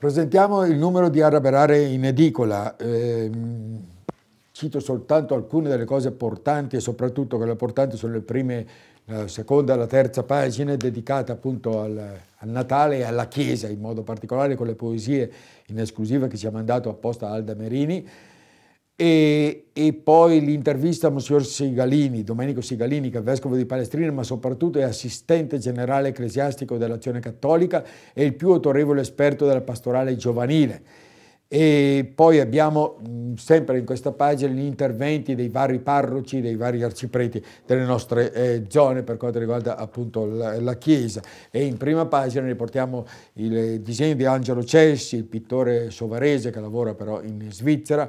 Presentiamo il numero di Araberare in edicola. Eh, cito soltanto alcune delle cose portanti e soprattutto quelle portanti sono le prime, la seconda e la terza pagina dedicate appunto al, al, Natale e alla Chiesa, in modo particolare con le poesie in esclusiva che ci ha mandato apposta Alda Merini e, e, poi l'intervista a Monsignor Sigalini, Domenico Sigalini, che è vescovo di Palestrina, ma soprattutto è assistente generale ecclesiastico dell'Azione Cattolica e il più autorevole esperto della pastorale giovanile. E poi abbiamo sempre in questa pagina gli interventi dei vari parroci, dei vari arcipreti delle nostre eh, zone per quanto riguarda appunto la, la, Chiesa. E in prima pagina riportiamo il disegno di Angelo Cessi, il pittore sovarese che lavora però in Svizzera,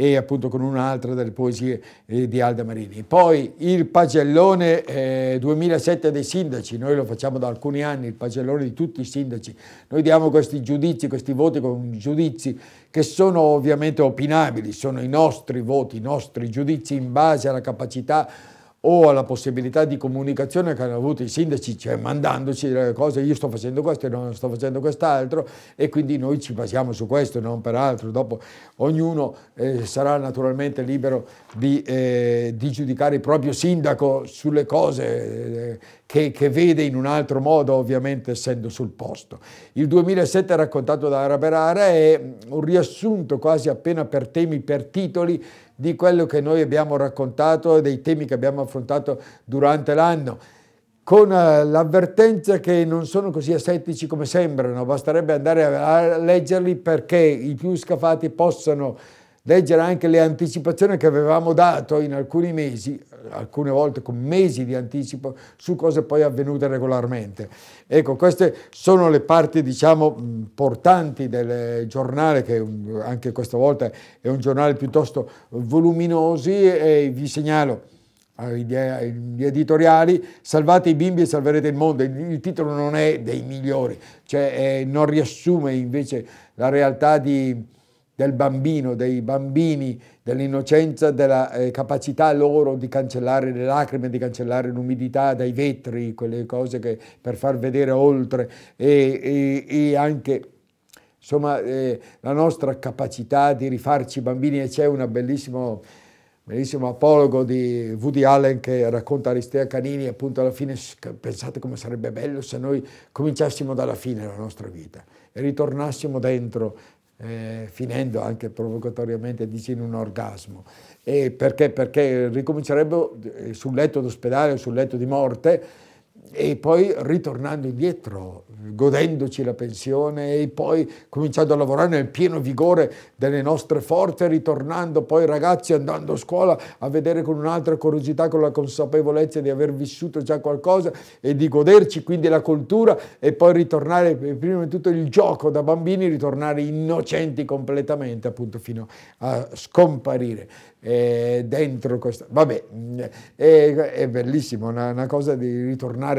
e appunto con un'altra delle poesie eh, di Alda Marini. Poi il pagellone eh, 2007 dei sindaci, noi lo facciamo da alcuni anni, il pagellone di tutti i sindaci, noi diamo questi giudizi, questi voti con giudizi che sono ovviamente opinabili, sono i nostri voti, i nostri giudizi in base alla capacità o alla possibilità di comunicazione che hanno avuto i sindaci, cioè mandandoci delle cose, io sto facendo questo e non sto facendo quest'altro e quindi noi ci basiamo su questo e non per altro. Dopo ognuno eh, sarà naturalmente libero di, eh, di, giudicare il proprio sindaco sulle cose eh, che, che, vede in un altro modo, ovviamente essendo sul posto. Il 2007 raccontato da Araberara è un riassunto quasi appena per temi, per titoli, di quello che noi abbiamo raccontato e dei temi che abbiamo affrontato durante l'anno. Con eh, l'avvertenza che non sono così asettici come sembrano, basterebbe andare a leggerli perché i più scafati possano leggere anche le anticipazioni che avevamo dato in alcuni mesi, alcune volte con mesi di anticipo, su cose poi avvenute regolarmente. Ecco, queste sono le parti, diciamo, portanti del giornale, che anche questa volta è un giornale piuttosto voluminoso e vi segnalo gli editoriali, salvate i bimbi e salverete il mondo. Il titolo non è dei migliori, cioè eh, non riassume invece la realtà di del bambino, dei bambini, dell'innocenza, della eh, capacità loro di cancellare le lacrime, di cancellare l'umidità dai vetri, quelle cose che per far vedere oltre. E, e, e anche insomma eh, la nostra capacità di rifarci bambini. E c'è un bellissimo, bellissimo apologo di Woody Allen che racconta Aristea Canini appunto alla fine pensate come sarebbe bello se noi cominciassimo dalla fine la nostra vita e ritornassimo dentro eh, finendo anche provocatoriamente dice in un orgasmo. E perché? Perché ricomincerebbero eh, sul letto d'ospedale o sul letto di morte e poi ritornando indietro, godendoci la pensione e poi cominciando a lavorare nel pieno vigore delle nostre forze, ritornando poi ragazzi andando a scuola a vedere con un'altra curiosità, con la consapevolezza di aver vissuto già qualcosa e di goderci quindi la cultura e poi ritornare, prima di tutto il gioco da bambini, ritornare innocenti completamente appunto fino a scomparire eh, dentro questa... Vabbè, è, è bellissimo, una, una, cosa di ritornare,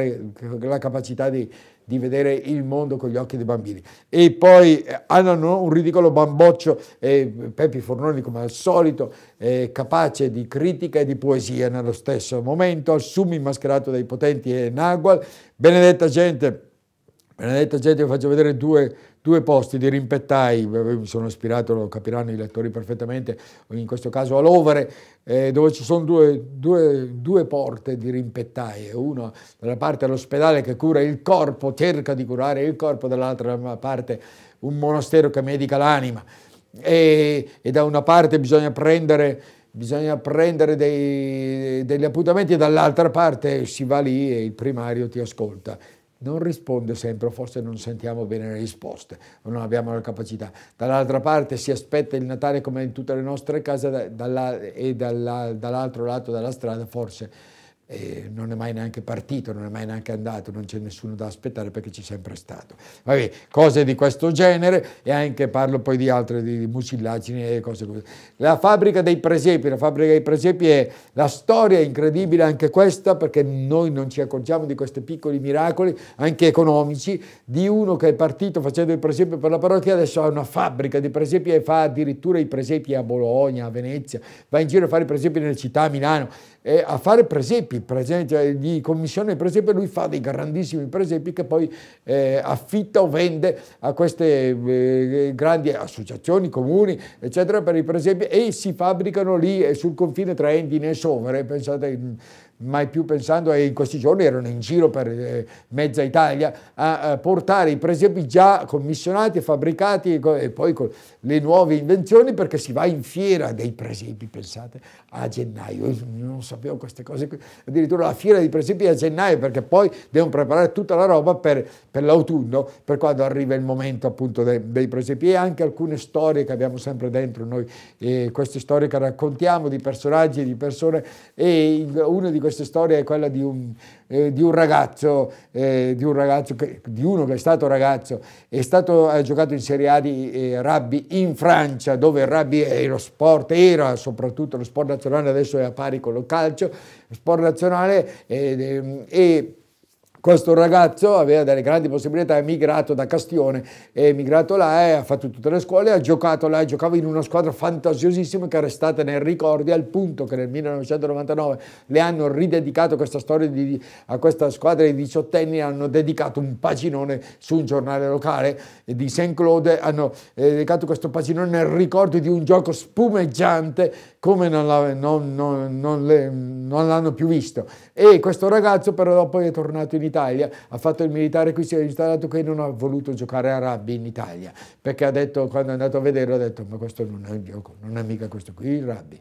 la capacità di, di, vedere il mondo con gli occhi dei bambini. E poi eh, hanno un ridicolo bamboccio, eh, Peppi Fornoni come al solito, eh, capace di critica e di poesia nello stesso momento, al sumo mascherato dai potenti e Nagual. Benedetta gente, benedetta gente, vi faccio vedere due due posti di rimpettai, mi sono ispirato, lo capiranno i lettori perfettamente, in questo caso a Lovere, eh, dove ci sono due, due, due porte di rimpettai, una dalla parte l'ospedale che cura il corpo, cerca di curare il corpo, dall'altra parte un monastero che medica l'anima. E, e da una parte bisogna prendere bisogna prendere dei, degli appuntamenti e dall'altra parte si va lì e il primario ti ascolta non risponde sempre, forse non sentiamo bene le risposte o non abbiamo la capacità. Dall'altra parte si aspetta il Natale come in tutte le nostre case dalla, e dall'altro lato della strada forse e non è mai neanche partito, non è mai neanche andato, non c'è nessuno da aspettare perché c'è sempre stato. Vabbè, cose di questo genere e anche parlo poi di altre, di mucillagini e cose così. La fabbrica dei presepi, la fabbrica dei presepi è la storia incredibile anche questa perché noi non ci accorgiamo di questi piccoli miracoli, anche economici, di uno che è partito facendo il presepio per la parrocchia, adesso ha una fabbrica di presepi e fa addirittura i presepi a Bologna, a Venezia, va in giro a fare i presepi nelle città, a Milano, eh, a fare presepi, presepi cioè, di commissione presepi, lui fa dei grandissimi presepi che poi eh, affitta o vende a queste eh, grandi associazioni, comuni, eccetera, per i presepi e si fabbricano lì eh, sul confine tra Endine e Sovere, pensate mai più pensando, e in questi giorni erano in giro per eh, mezza Italia, a, a, portare i presepi già commissionati, fabbricati e poi con le nuove invenzioni perché si va in fiera dei presepi, pensate, a gennaio. Io non sapevo queste cose, addirittura la fiera dei presepi è a gennaio perché poi devono preparare tutta la roba per, per l'autunno, per quando arriva il momento appunto dei, dei, presepi e anche alcune storie che abbiamo sempre dentro noi, eh, queste storie che raccontiamo di personaggi, di persone. E una di queste questa storia è quella di un, eh, di un ragazzo, eh, di, un ragazzo che, di uno che è stato ragazzo, è stato, ha giocato in Serie A di eh, rugby in Francia, dove il rugby è lo sport, era soprattutto lo sport nazionale, adesso è a pari con lo calcio, sport nazionale e questo ragazzo aveva delle grandi possibilità, è migrato da Castione, è migrato là e ha fatto tutte le scuole, ha giocato là, giocava in una squadra fantasiosissima che è restata nei ricordi al punto che nel 1999 le hanno ridedicato questa storia di, a questa squadra di diciottenni, hanno dedicato un paginone su un giornale locale di Saint-Claude, hanno eh, dedicato questo paginone nel ricordo di un gioco spumeggiante come non, non, non, non l'hanno più visto. E questo ragazzo però dopo è tornato in Italia, ha fatto il militare qui, si è installato qui e non ha voluto giocare a rugby in Italia, perché ha detto, quando è andato a vedere, ha detto ma questo non è un gioco, non è mica questo qui il rugby.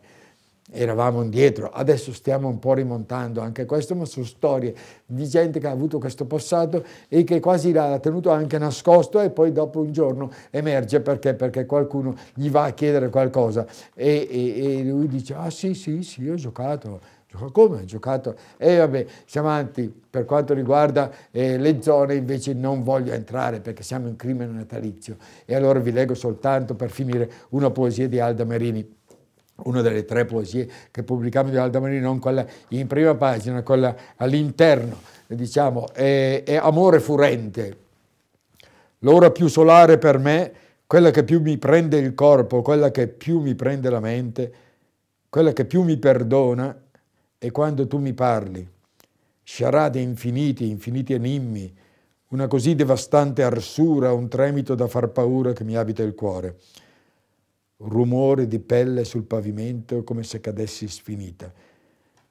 Eravamo indietro, adesso stiamo un po' rimontando anche questo, ma sono storie di gente che ha avuto questo passato e che quasi l'ha tenuto anche nascosto e poi dopo un giorno emerge perché, perché qualcuno gli va a chiedere qualcosa e, e, e lui dice ah sì sì sì ho giocato come? Ha giocato? E vabbè, siamo avanti. Per quanto riguarda eh, le zone, invece non voglio entrare perché siamo in crimine natalizio. E allora vi leggo soltanto per finire una poesia di Alda Merini una delle tre poesie che pubblicamo di Alda Merini, non quella in prima pagina, quella all'interno, diciamo, è, è Amore furente. L'ora più solare per me, quella che più mi prende il corpo, quella che più mi prende la mente, quella che più mi perdona, e quando tu mi parli, sciarade infiniti, infiniti enimmi, una così devastante arsura, un tremito da far paura che mi abita il cuore, rumore di pelle sul pavimento come se cadessi sfinita.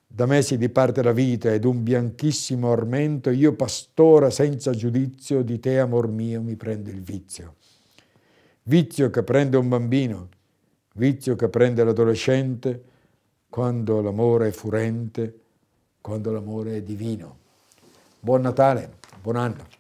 Da me si diparte la vita ed un bianchissimo armento, io pastora senza giudizio, di te amor mio mi prende il vizio. Vizio che prende un bambino, vizio che prende l'adolescente, quando l'amore è furente, quando l'amore è divino. Buon Natale, buon anno.